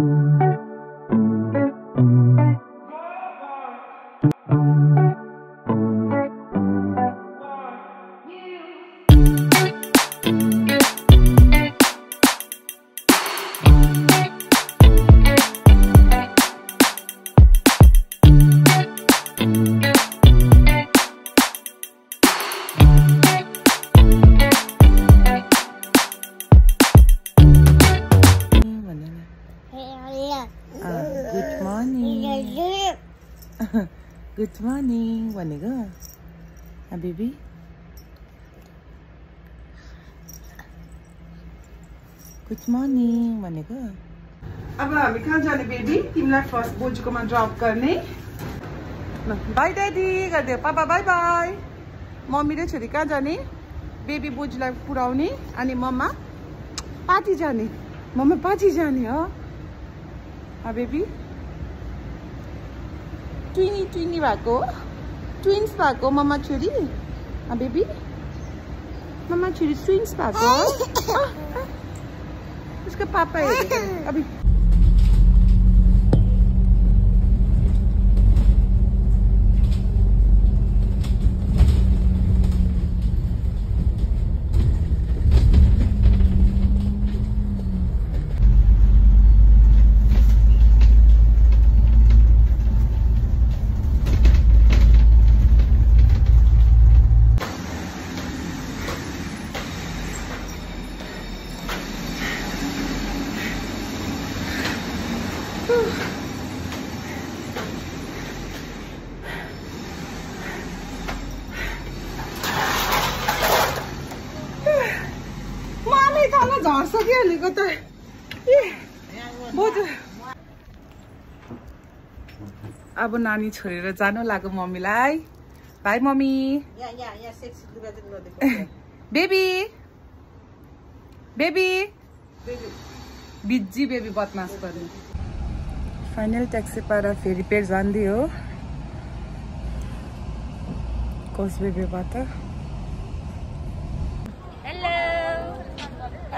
Good good morning भनेको baby good morning भनेको अब हामी कहाँ जाने बेबी तिमीलाई फर्स्ट बोजूकोमा ड्रप गर्ने। बाई ड्याडी गरिदियो पापा बाई बाई मम्मी र छोरी कहाँ जाने? बेबी बोजूलाई पुऱ्याउने अनि मम्मा पार्टी जाने। मम्मा पार्टी जाने हो? बेबी ट्विनी ट्विनी भएको ट्विन्स भएको मम्मा छोरी बेबी मम्मा छोरी ट्विन्स भएको उसको पापा हेरेको झर्छ कि अहिलेको त अब नानी छोडेर जानु लाग्यो मम्मीलाई। भाइ mummy. Baby. Baby. Busy baby बदमास गर्ने। फाइनल ट्याक्सी पाएर फेरि पेर जान्दै हो कोस बेबीबाट।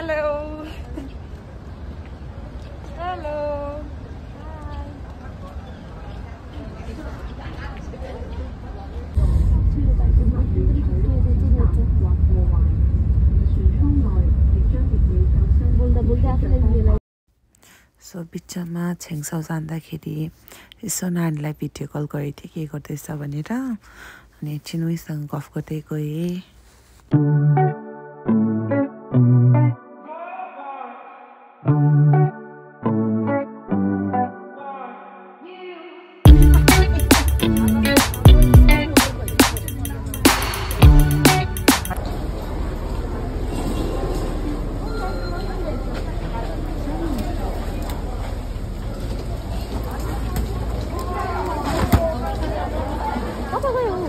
Hello. Hello. सो बिचमा छेङसाउ जाँदाखेरि यसो नानीलाई भिडियो कल गरेको थिएँ के गर्दैछ भनेर अनि उहीसँग गफ गर्दै गएँ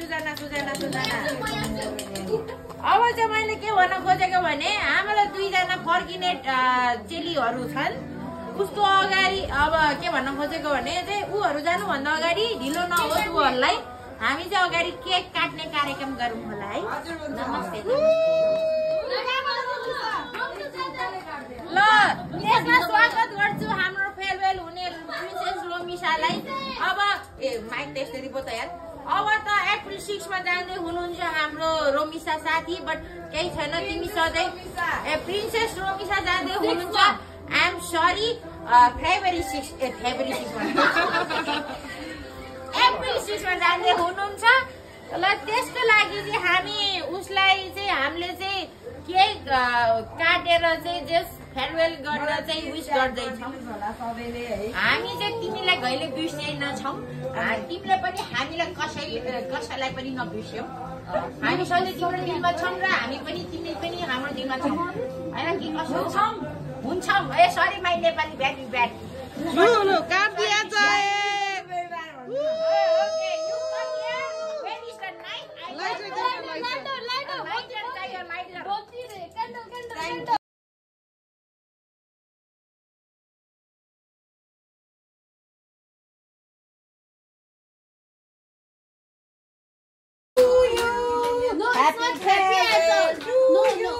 डेन्जरस अब चाहिँ मैले के भन्न खोजेको भने हाम्रो दुईजना फर्किने चेलीहरू छन्। उसको अगाडि अब के भन्न खोजेको भने चाहिँ ऊहरू जानुभन्दा अगाडि ढिलो नहोस् ऊहरूलाई हामी चाहिँ अगाडि केक काट्ने कार्यक्रम गरौँ होला है। नमस्ते ल स्वागत गर्छु हाम्रो फेयरवेल हुने प्रिन्सेस रोमिसालाई। अब ए माइक त यसरी पो यार अब त सिक्समा जाँदै हुनुहुन्छ हाम्रो रोमिसा साथी बट केही छैन तिमी सधैँ ए प्रिन्सेस रोमिसा जाँदै हुनुहुन्छ। I am sorry February six a February सिक्समा April सिक्समा जाँदै हुनुहुन्छ। ल त्यसको लागि चाहिँ हामी उसलाई चाहिँ हामीले चाहिँ अ, काटेर चाहिँ जस फेयरवेल गरेर चाहिँ विस गर्दैछौँ। हामी चाहिँ तिमीलाई कहिले बिर्सेनछौँ आ, तिमीले पनि हामीलाई कसै कसैलाई पनि नबिर्स्यौ। हामी सधैँ तिम्रो दिलमा छौँ र हामी पनि तिमी पनि हाम्रो दिलमा छौँ। होइन कि कसो? छौँ हुन्छौँ। ए sorry my Nepali bad bad not happy at all. No, no.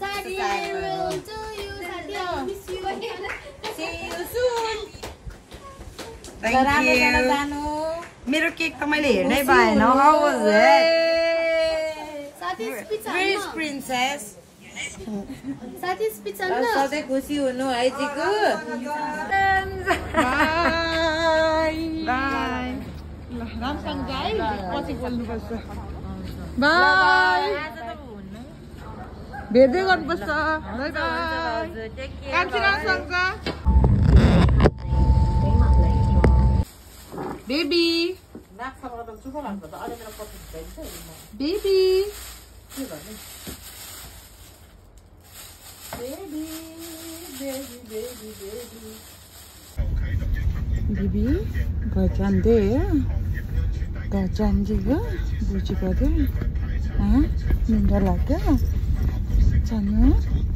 Sadi, I will do you. Sadi, I miss you again. See you soon. Thank राम्रोसँग you. जानु मेरो केक त मैले हेर्नै is no. princess? Sadi's pizza. ल, no. सधैँ खुसी हुनु है जिकु Bye. Bye. ल राम्रोसँग जा है पछि बोल्नुपर्छ बाई भेट्दै गर्नुपर्छ बेबी जाँदै हो घर जान्छु गो बुझेको थियो निन्द्रा लाग्यो 嗯。